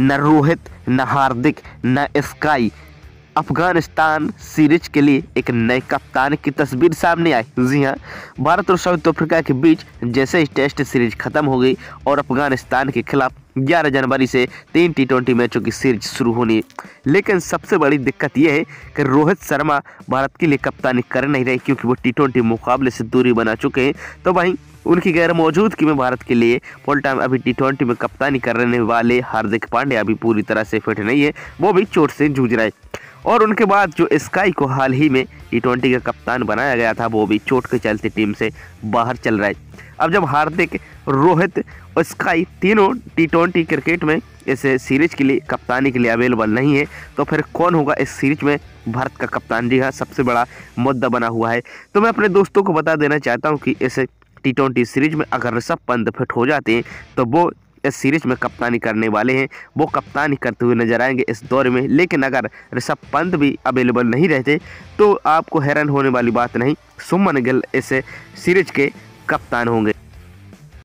न रोहित, न हार्दिक, न स्काई। अफ़गानिस्तान सीरीज़ के लिए एक नए कप्तान की तस्वीर सामने आई। जी हाँ भारत और साउथ अफ्रीका के बीच जैसे ही टेस्ट सीरीज़ खत्म हो गई और अफ़गानिस्तान के खिलाफ 11 जनवरी से तीन टी मैचों की सीरीज़ शुरू होनी। है लेकिन सबसे बड़ी दिक्कत यह है कि रोहित शर्मा भारत के लिए कप्तानी कर नहीं रहे क्योंकि वो टी मुकाबले से दूरी बना चुके हैं। तो वहीं उनकी गैर मौजूदगी में भारत के लिए फुल टाइम अभी टी ट्वेंटी में कप्तानी करने वाले हार्दिक पांड्या अभी पूरी तरह से फिट नहीं है। वो भी चोट से जूझ रहे और उनके बाद जो स्काई को हाल ही में टी ट्वेंटी का कप्तान बनाया गया था, वो भी चोट के चलते टीम से बाहर चल रहा है। अब जब हार्दिक, रोहित और स्काई तीनों टी ट्वेंटी क्रिकेट में इस सीरीज़ के लिए, कप्तानी के लिए अवेलेबल नहीं है तो फिर कौन होगा इस सीरीज़ में भारत का कप्तान? जी हाँ सबसे बड़ा मुद्दा बना हुआ है। तो मैं अपने दोस्तों को बता देना चाहता हूँ कि इस टी ट्वेंटी सीरीज़ में अगर ऋषभ पंत फिट हो जाते हैं तो वो इस सीरीज़ में कप्तानी करने वाले हैं। वो कप्तानी करते हुए नज़र आएँगे इस दौर में, लेकिन अगर ऋषभ पंत भी अवेलेबल नहीं रहते तो आपको हैरान होने वाली बात नहीं, सुमन गिल इस सीरीज़ के कप्तान होंगे।